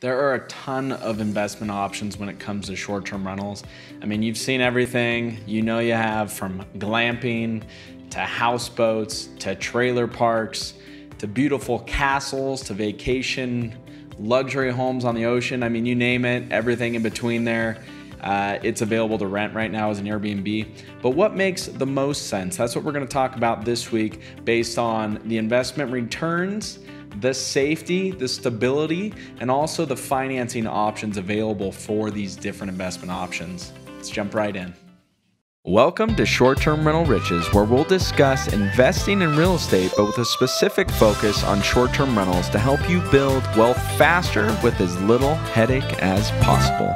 There are a ton of investment options when it comes to short term rentals. I mean, you've seen everything. You know, you have from glamping to houseboats to trailer parks to beautiful castles to vacation luxury homes on the ocean. I mean, you name it, everything in between there. Uh, it's available to rent right now as an Airbnb. But what makes the most sense? That's what we're going to talk about this week based on the investment returns, the safety, the stability, and also the financing options available for these different investment options. Let's jump right in. Welcome to Short Term Rental Riches, where we'll discuss investing in real estate, but with a specific focus on short term rentals to help you build wealth faster with as little headache as possible.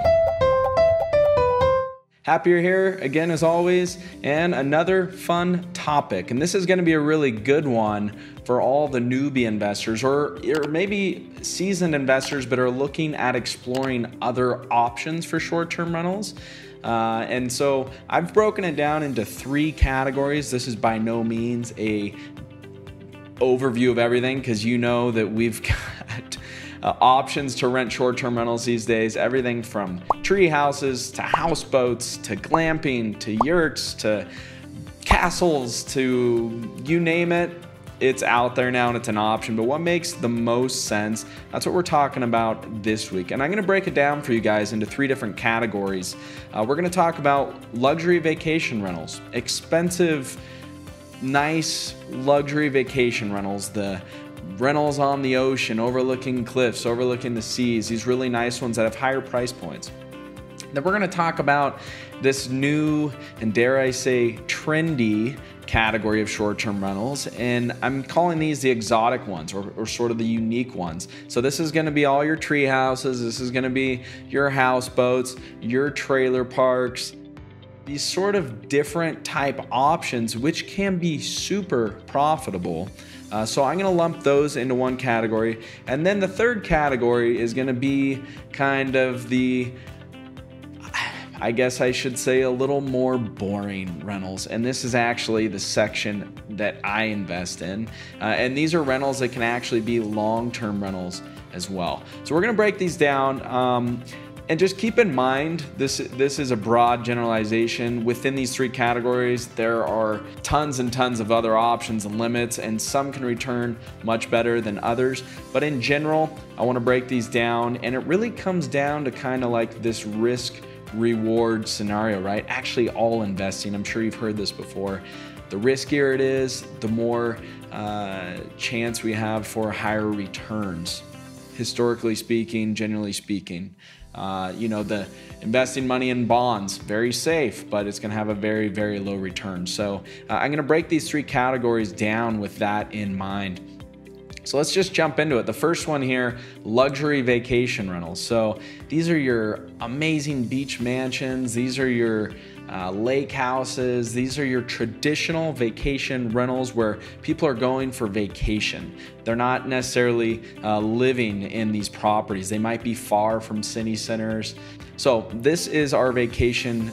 Happy you're here again, as always, and another fun topic. And this is going to be a really good one for all the newbie investors or, or maybe seasoned investors but are looking at exploring other options for short term rentals. Uh, and so I've broken it down into three categories. This is by no means a overview of everything because you know that we've uh, options to rent short-term rentals these days. Everything from tree houses to houseboats to glamping to yurts to castles to you name it it's out there now and it's an option. But what makes the most sense? That's what we're talking about this week. And I'm going to break it down for you guys into three different categories. Uh, we're going to talk about luxury vacation rentals, expensive, nice luxury vacation rentals, the rentals on the ocean, overlooking cliffs, overlooking the seas, these really nice ones that have higher price points. Then we're going to talk about this new and dare I say trendy category of short term rentals. And I'm calling these the exotic ones or, or sort of the unique ones. So this is going to be all your tree houses, this is going to be your houseboats, your trailer parks. These sort of different type options, which can be super profitable. Uh, so I'm going to lump those into one category. And then the third category is going to be kind of the I guess I should say a little more boring rentals. And this is actually the section that I invest in. Uh, and these are rentals that can actually be long term rentals as well. So we're going to break these down. Um, and just keep in mind, this this is a broad generalization. Within these three categories, there are tons and tons of other options and limits, and some can return much better than others. But in general, I want to break these down, and it really comes down to kind of like this risk reward scenario, right? Actually, all investing, I'm sure you've heard this before. The riskier it is, the more uh, chance we have for higher returns, historically speaking, generally speaking. Uh, you know, the investing money in bonds, very safe, but it's going to have a very, very low return. So uh, I'm going to break these three categories down with that in mind. So let's just jump into it. The first one here luxury vacation rentals. So these are your amazing beach mansions, these are your uh, lake houses. These are your traditional vacation rentals where people are going for vacation. They're not necessarily uh, living in these properties, they might be far from city centers. So, this is our vacation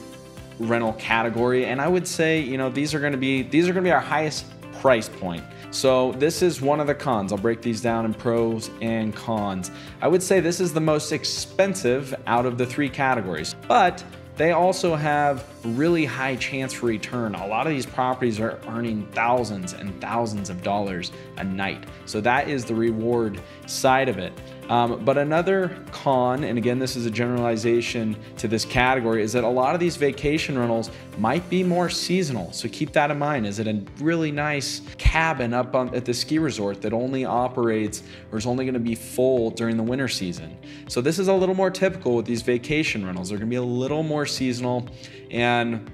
rental category and i would say you know these are to be these are going to be our highest price point so this is one of the cons. I'll break these down in pros and cons. I would say this is the most expensive out of the three categories, but they also have really high chance for return. A lot of these properties are earning thousands and thousands of dollars a night. So that is the reward side of it. Um, but another con, and again, this is a generalization to this category, is that a lot of these vacation rentals might be more seasonal. So keep that in mind. Is it a really nice cabin up on, at the ski resort that only operates or is only going to be full during the winter season? So this is a little more typical with these vacation rentals. They're going to be a little more seasonal, and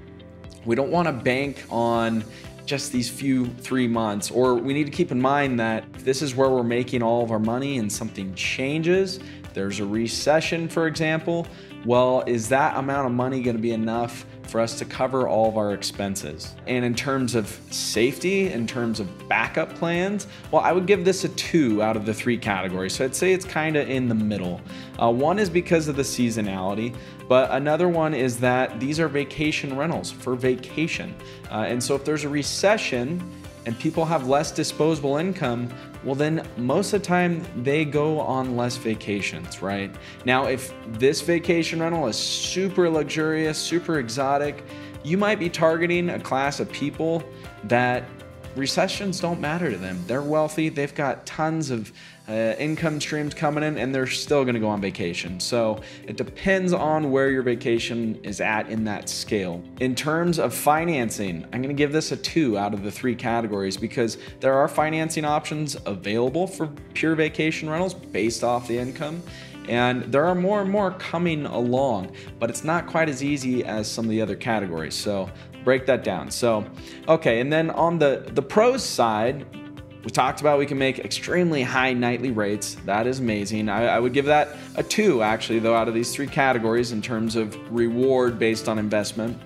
we don't want to bank on just these few three months. Or we need to keep in mind that this is where we're making all of our money and something changes, there's a recession, for example, well, is that amount of money going to be enough for us to cover all of our expenses? And in terms of safety, in terms of backup plans, well, I would give this a two out of the three categories. So I'd say it's kind of in the middle. Uh, one is because of the seasonality, but another one is that these are vacation rentals for vacation. Uh, and so if there's a recession, and people have less disposable income, well, then most of the time they go on less vacations, right? Now, if this vacation rental is super luxurious, super exotic, you might be targeting a class of people that recessions don't matter to them. They're wealthy, they've got tons of uh, income streams coming in, and they're still gonna go on vacation. So it depends on where your vacation is at in that scale. In terms of financing, I'm gonna give this a two out of the three categories because there are financing options available for pure vacation rentals based off the income. And there are more and more coming along, but it's not quite as easy as some of the other categories. So break that down. So, okay, and then on the, the pros side, we talked about we can make extremely high nightly rates. That is amazing. I, I, would give that a two, actually, though, out of these three categories in terms of reward based on investment.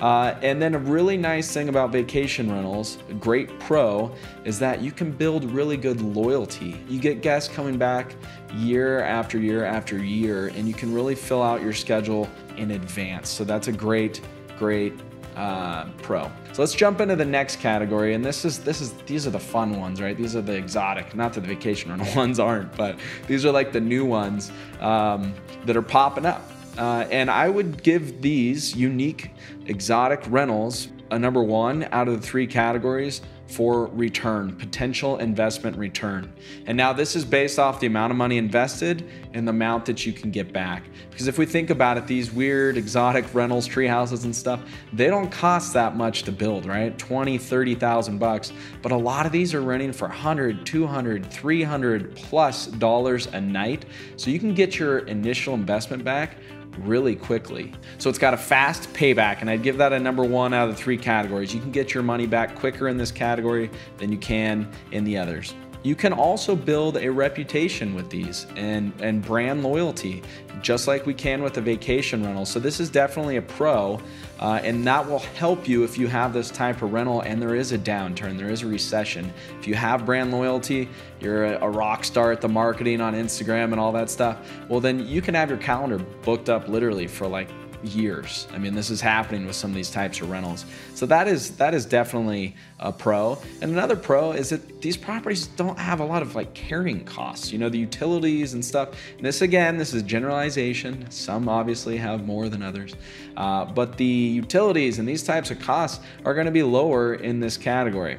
Uh, and then a really nice thing about vacation rentals, a great pro, is that you can build really good loyalty. You get guests coming back year after year after year, and you can really fill out your schedule in advance. So that's a great, great uh, pro. So let's jump into the next category, and this is this is these are the fun ones, right? These are the exotic, not that the vacation rental ones aren't, but these are like the new ones um, that are popping up. Uh, and I would give these unique exotic rentals a number one out of the three categories for return, potential investment return. And now this is based off the amount of money invested and the amount that you can get back. Because if we think about it, these weird exotic rentals, tree houses and stuff, they don't cost that much to build, right? 20, 30,000 bucks. But a lot of these are renting for 100, 200, 300 plus dollars a night. So you can get your initial investment back really quickly. So it's got a fast payback, and I'd give that a number one out of the three categories. You can get your money back quicker in this category than you can in the others. You can also build a reputation with these and, and brand loyalty, just like we can with a vacation rental. So, this is definitely a pro, uh, and that will help you if you have this type of rental and there is a downturn, there is a recession. If you have brand loyalty, you're a, a rock star at the marketing on Instagram and all that stuff, well, then you can have your calendar booked up literally for like years. I mean, this is happening with some of these types of rentals. So that is that is definitely a pro. And another pro is that these properties don't have a lot of like carrying costs. You know, the utilities and stuff. And this again, this is generalization. Some obviously have more than others, uh, but the utilities and these types of costs are going to be lower in this category.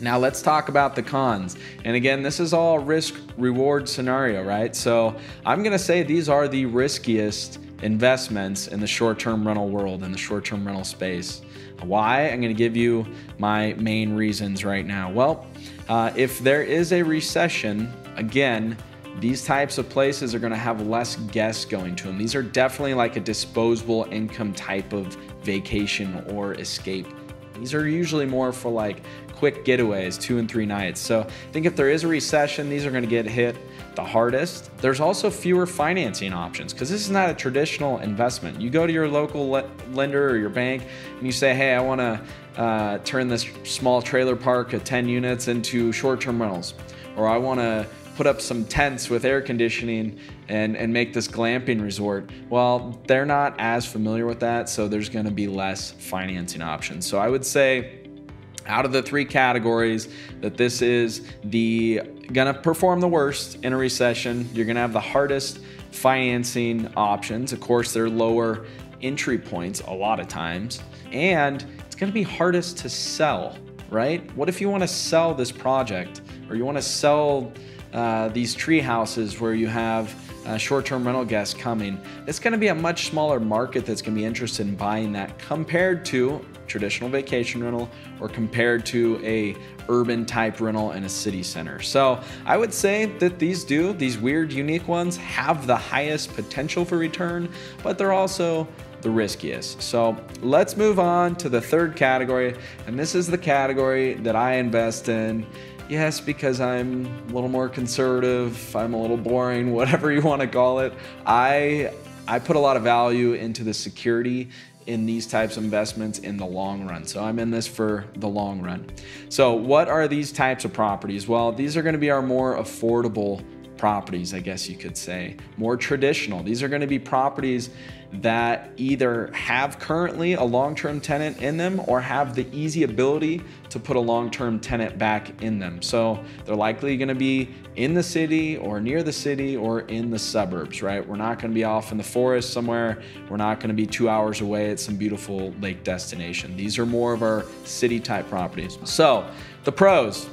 Now let's talk about the cons. And again, this is all risk reward scenario, right? So I'm going to say these are the riskiest investments in the short term rental world, in the short term rental space. Why? I'm going to give you my main reasons right now. Well, uh, if there is a recession, again, these types of places are going to have less guests going to them. These are definitely like a disposable income type of vacation or escape. These are usually more for like quick getaways, two and three nights. So I think if there is a recession, these are going to get hit the hardest. There's also fewer financing options because this is not a traditional investment. You go to your local le- lender or your bank and you say, hey, I want to uh, turn this small trailer park of 10 units into short term rentals, or I want to put up some tents with air conditioning and, and make this glamping resort. Well, they're not as familiar with that, so there's going to be less financing options. So I would say out of the three categories that this is the gonna perform the worst in a recession. You're gonna have the hardest financing options. Of course they're lower entry points a lot of times. And it's gonna be hardest to sell right? What if you want to sell this project or you want to sell uh, these tree houses where you have uh, short-term rental guests coming it's going to be a much smaller market that's going to be interested in buying that compared to traditional vacation rental or compared to a urban type rental in a city center. So I would say that these do, these weird, unique ones, have the highest potential for return, but they're also the riskiest. So let's move on to the third category, and this is the category that I invest in. Yes, because I'm a little more conservative, I'm a little boring, whatever you want to call it. I I put a lot of value into the security in these types of investments in the long run. So I'm in this for the long run. So what are these types of properties? Well, these are going to be our more affordable properties, I guess you could say, more traditional. These are going to be properties that either have currently a long term tenant in them or have the easy ability to put a long term tenant back in them. So they're likely going to be in the city or near the city or in the suburbs, right? We're not going to be off in the forest somewhere. We're not going to be two hours away at some beautiful lake destination. These are more of our city type properties. So the pros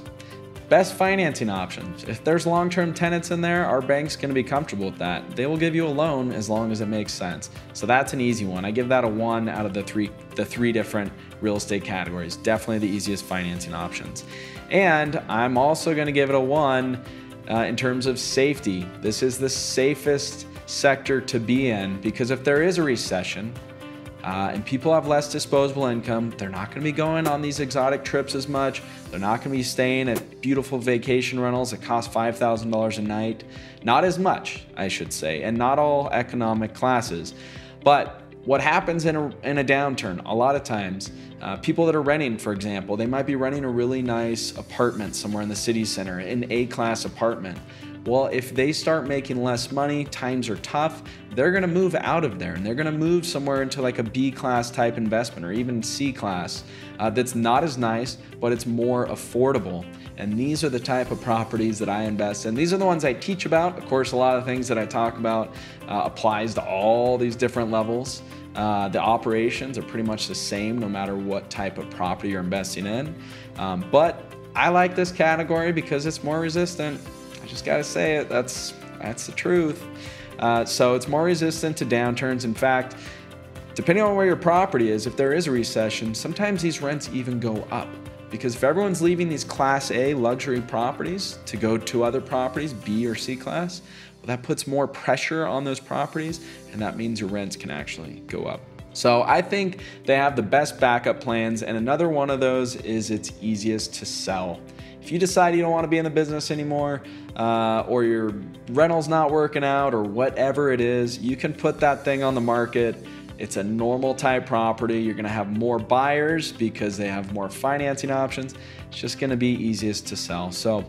Best financing options. If there's long term tenants in there, our bank's gonna be comfortable with that. They will give you a loan as long as it makes sense. So that's an easy one. I give that a one out of the three, the three different real estate categories. Definitely the easiest financing options. And I'm also gonna give it a one uh, in terms of safety. This is the safest sector to be in because if there is a recession, uh, and people have less disposable income. They're not going to be going on these exotic trips as much. They're not going to be staying at beautiful vacation rentals that cost $5,000 a night. Not as much, I should say, and not all economic classes. But what happens in a, in a downturn, a lot of times, uh, people that are renting, for example, they might be renting a really nice apartment somewhere in the city center, an A class apartment. Well, if they start making less money, times are tough, they're gonna move out of there and they're gonna move somewhere into like a B class type investment or even C class uh, that's not as nice, but it's more affordable. And these are the type of properties that I invest in. These are the ones I teach about. Of course, a lot of things that I talk about uh, applies to all these different levels. Uh, the operations are pretty much the same no matter what type of property you're investing in. Um, but I like this category because it's more resistant just gotta say it. That's that's the truth. Uh, so it's more resistant to downturns. In fact, depending on where your property is, if there is a recession, sometimes these rents even go up. Because if everyone's leaving these Class A luxury properties to go to other properties, B or C class, well, that puts more pressure on those properties, and that means your rents can actually go up. So I think they have the best backup plans, and another one of those is it's easiest to sell. If you decide you don't want to be in the business anymore, uh, or your rental's not working out, or whatever it is, you can put that thing on the market. It's a normal type property. You're going to have more buyers because they have more financing options. It's just going to be easiest to sell. So,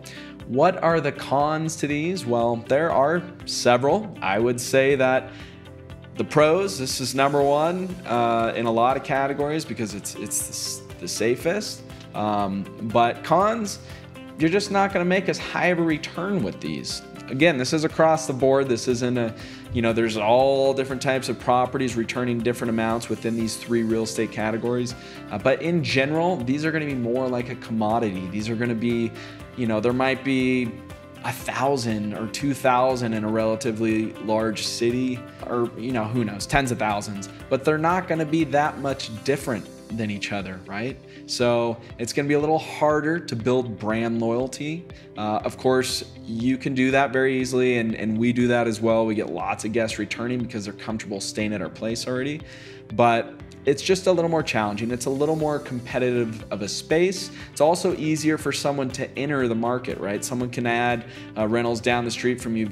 what are the cons to these? Well, there are several. I would say that the pros, this is number one uh, in a lot of categories because it's it's the safest. Um, but cons, you're just not going to make as high of a return with these. Again, this is across the board. This isn't a, you know, there's all different types of properties returning different amounts within these three real estate categories. Uh, but in general, these are going to be more like a commodity. These are going to be, you know, there might be a thousand or two thousand in a relatively large city, or, you know, who knows, tens of thousands, but they're not going to be that much different than each other, right? So it's going to be a little harder to build brand loyalty. Uh, of course, you can do that very easily, and, and we do that as well. We get lots of guests returning because they're comfortable staying at our place already. But it's just a little more challenging. It's a little more competitive of a space. It's also easier for someone to enter the market, right? Someone can add uh, rentals down the street from you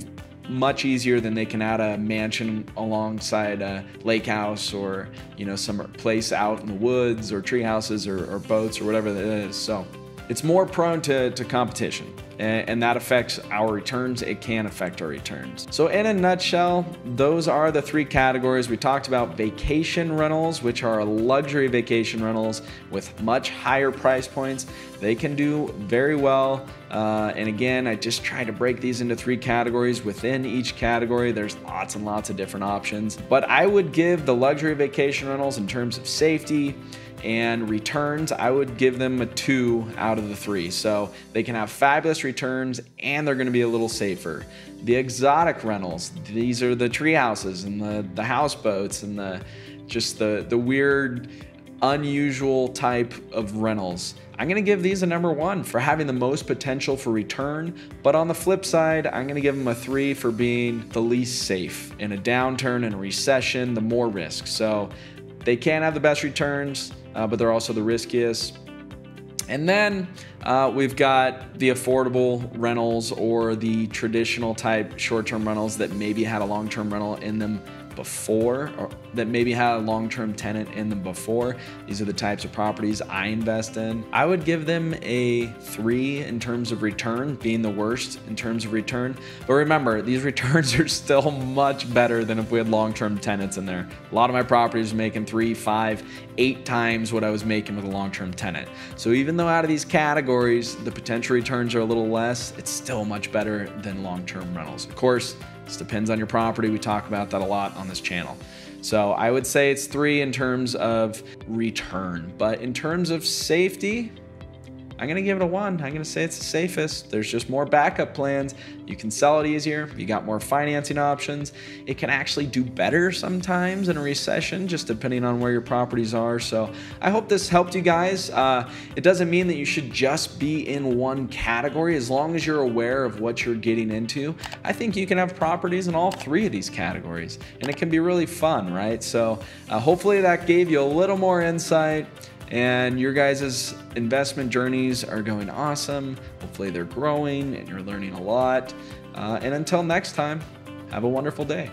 much easier than they can add a mansion alongside a lake house or you know some place out in the woods or tree houses or, or boats or whatever that is. So it's more prone to, to competition and that affects our returns. It can affect our returns. So, in a nutshell, those are the three categories. We talked about vacation rentals, which are luxury vacation rentals with much higher price points. They can do very well. Uh, and again, I just try to break these into three categories. Within each category, there's lots and lots of different options. But I would give the luxury vacation rentals in terms of safety, and returns, I would give them a two out of the three. So they can have fabulous returns and they're gonna be a little safer. The exotic rentals, these are the tree houses and the, the houseboats and the just the, the weird, unusual type of rentals. I'm gonna give these a number one for having the most potential for return, but on the flip side, I'm gonna give them a three for being the least safe. In a downturn and a recession, the more risk. So they can have the best returns, uh, but they're also the riskiest. And then uh, we've got the affordable rentals or the traditional type short term rentals that maybe had a long term rental in them before or that maybe had a long-term tenant in them before. These are the types of properties I invest in. I would give them a three in terms of return, being the worst in terms of return. But remember, these returns are still much better than if we had long-term tenants in there. A lot of my properties are making three, five, eight times what I was making with a long-term tenant. So even though out of these categories, the potential returns are a little less, it's still much better than long-term rentals. Of course, depends on your property. We talk about that a lot on this channel. So I would say it's three in terms of return, but in terms of safety, I'm gonna give it a one. I'm gonna say it's the safest. There's just more backup plans. You can sell it easier. You got more financing options. It can actually do better sometimes in a recession, just depending on where your properties are. So I hope this helped you guys. Uh, it doesn't mean that you should just be in one category. As long as you're aware of what you're getting into, I think you can have properties in all three of these categories, and it can be really fun, right? So uh, hopefully that gave you a little more insight and your guys' investment journeys are going awesome. Hopefully, they're growing and you're learning a lot. Uh, and until next time, have a wonderful day.